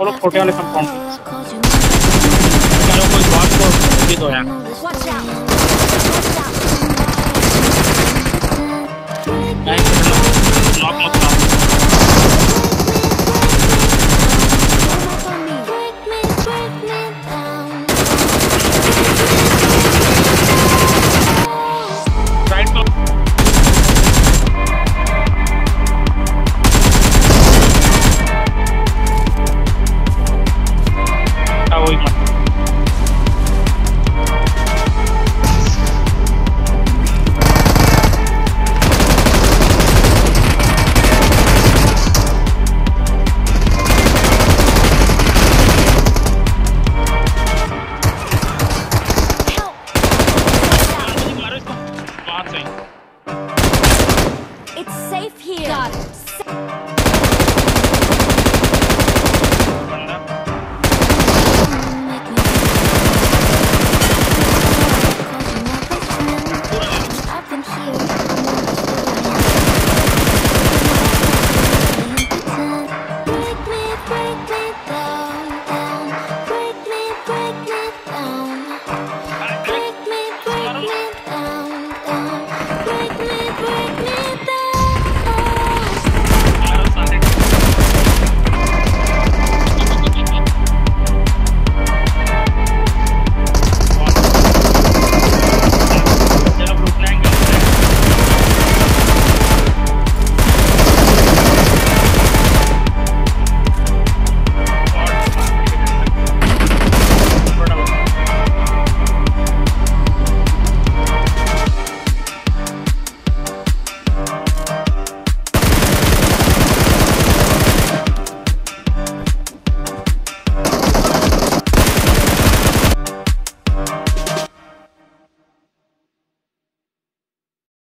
और छोटे वाले कंपाउंड चलो कोई बात तो दे दो यार got it.